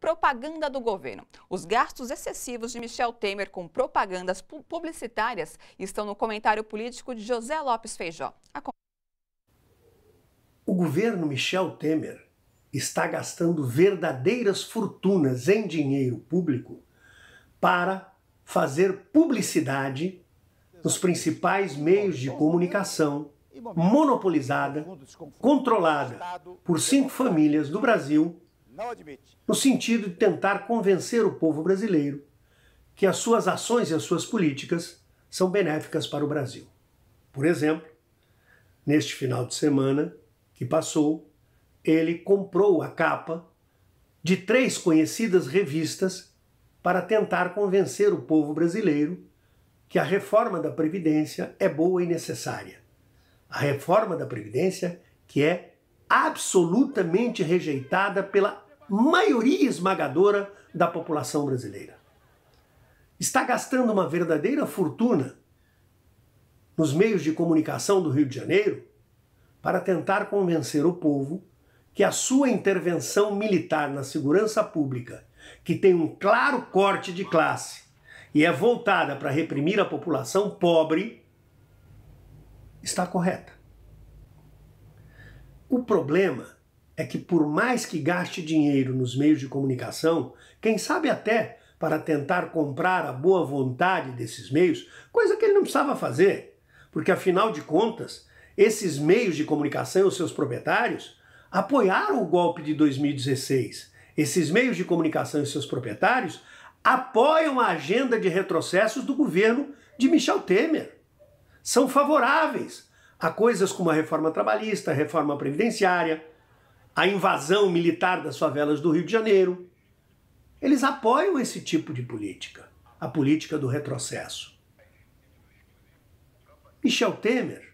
propaganda do governo. Os gastos excessivos de Michel Temer com propagandas publicitárias estão no comentário político de José Lopes Feijó. O governo Michel Temer está gastando verdadeiras fortunas em dinheiro público para fazer publicidade nos principais meios de comunicação monopolizada, controlada por cinco famílias do Brasil, no sentido de tentar convencer o povo brasileiro que as suas ações e as suas políticas são benéficas para o Brasil. Por exemplo, neste final de semana que passou, ele comprou a capa de três conhecidas revistas para tentar convencer o povo brasileiro que a reforma da Previdência é boa e necessária a reforma da Previdência que é absolutamente rejeitada pela maioria esmagadora da população brasileira. Está gastando uma verdadeira fortuna nos meios de comunicação do Rio de Janeiro para tentar convencer o povo que a sua intervenção militar na segurança pública, que tem um claro corte de classe e é voltada para reprimir a população pobre, está correta. O problema é que, por mais que gaste dinheiro nos meios de comunicação, quem sabe até para tentar comprar a boa vontade desses meios, coisa que ele não precisava fazer, porque afinal de contas, esses meios de comunicação e os seus proprietários apoiaram o golpe de 2016. Esses meios de comunicação e seus proprietários apoiam a agenda de retrocessos do governo de Michel Temer são favoráveis a coisas como a reforma trabalhista, a reforma previdenciária, a invasão militar das favelas do Rio de Janeiro. Eles apoiam esse tipo de política, a política do retrocesso. Michel Temer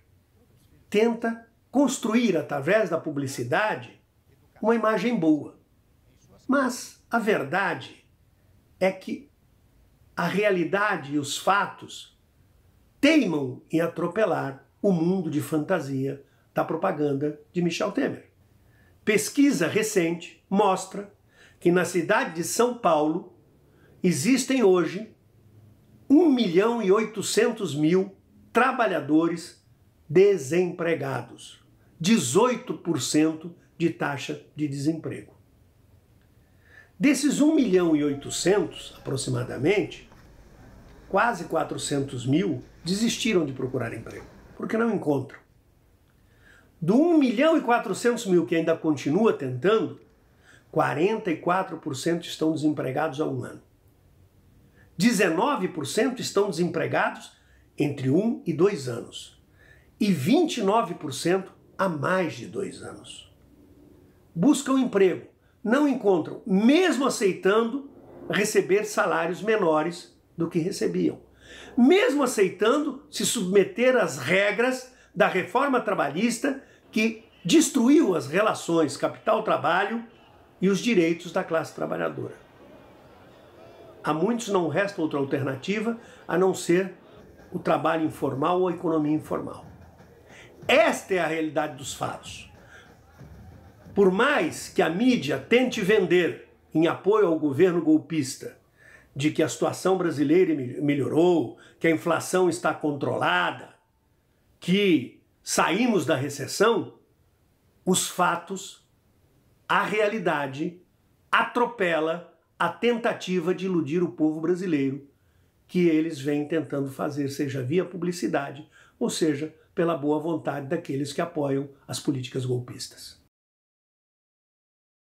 tenta construir, através da publicidade, uma imagem boa. Mas a verdade é que a realidade e os fatos teimam em atropelar o mundo de fantasia da propaganda de Michel Temer. Pesquisa recente mostra que na cidade de São Paulo existem hoje 1 milhão e 800 mil trabalhadores desempregados, 18% de taxa de desemprego. Desses 1 milhão e 800, aproximadamente, quase 400 mil desistiram de procurar emprego, porque não encontram. Do 1 milhão e 400 mil que ainda continua tentando, 44% estão desempregados há um ano. 19% estão desempregados entre um e dois anos. E 29% há mais de dois anos. Buscam emprego, não encontram, mesmo aceitando receber salários menores do que recebiam, mesmo aceitando se submeter às regras da reforma trabalhista que destruiu as relações capital-trabalho e os direitos da classe trabalhadora. A muitos não resta outra alternativa a não ser o trabalho informal ou a economia informal. Esta é a realidade dos fatos. Por mais que a mídia tente vender em apoio ao governo golpista de que a situação brasileira melhorou, que a inflação está controlada, que saímos da recessão, os fatos, a realidade atropela a tentativa de iludir o povo brasileiro que eles vêm tentando fazer, seja via publicidade ou seja pela boa vontade daqueles que apoiam as políticas golpistas.